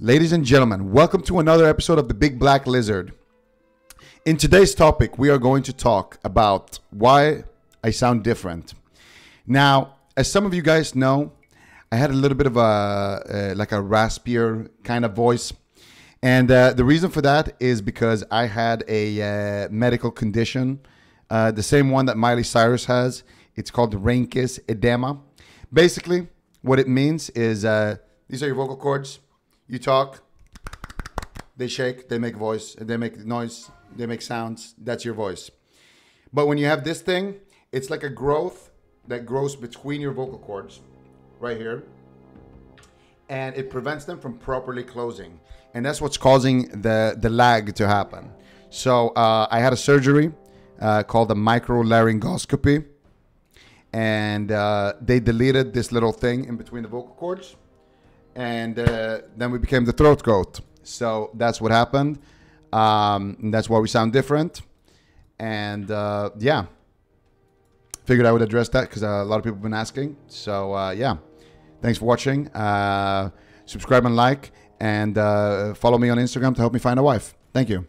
Ladies and gentlemen, welcome to another episode of The Big Black Lizard. In today's topic, we are going to talk about why I sound different. Now, as some of you guys know, I had a little bit of a uh, like a raspier kind of voice. And uh, the reason for that is because I had a uh, medical condition, uh, the same one that Miley Cyrus has. It's called Reinke's edema. Basically, what it means is uh, these are your vocal cords. You talk, they shake, they make voice, they make noise, they make sounds. That's your voice. But when you have this thing, it's like a growth that grows between your vocal cords, right here, and it prevents them from properly closing, and that's what's causing the the lag to happen. So uh, I had a surgery uh, called a microlaryngoscopy, and uh, they deleted this little thing in between the vocal cords and uh, then we became the throat goat. So that's what happened. Um, and that's why we sound different. And uh, yeah, figured I would address that because a lot of people have been asking. So uh, yeah, thanks for watching. Uh, subscribe and like, and uh, follow me on Instagram to help me find a wife. Thank you.